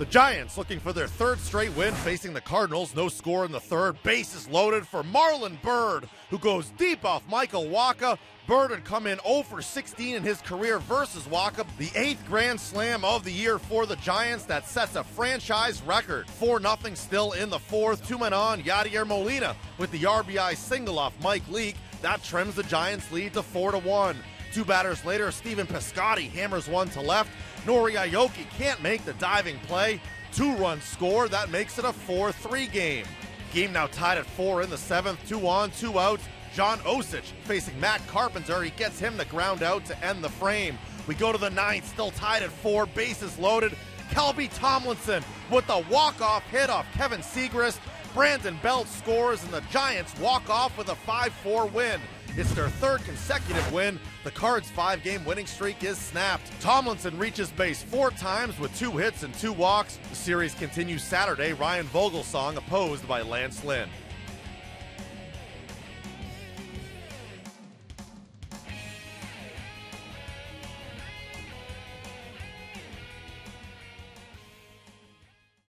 The Giants looking for their third straight win facing the Cardinals. No score in the third. Bases loaded for Marlon Byrd, who goes deep off Michael Wacha. Byrd had come in 0 for 16 in his career versus Wacha, the eighth grand slam of the year for the Giants that sets a franchise record. 4 0 still in the fourth. Two men on, Yadier Molina with the RBI single off Mike Leake. That trims the Giants' lead to 4 to 1. Two batters later, Stephen Piscotty hammers one to left. Nori Aoki can't make the diving play. Two runs score. That makes it a 4 3 game. Game now tied at four in the seventh. Two on, two outs. Josh Osich facing Matt Carpenter. He gets him the ground out to end the frame. We go to the ninth, still tied at four, bases loaded. Kelby Tomlinson with the walk-off hit off Kevin Siegrist. Brandon Belt scores, and the Giants walk off with a 5 4 win. It's their third consecutive win. The Cards' five game winning streak is snapped. Tomlinson reaches base four times with two hits and two walks. The series continues Saturday. Ryan Vogelsong opposed by Lance Lynn.